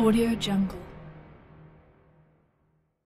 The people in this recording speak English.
Audio Jungle.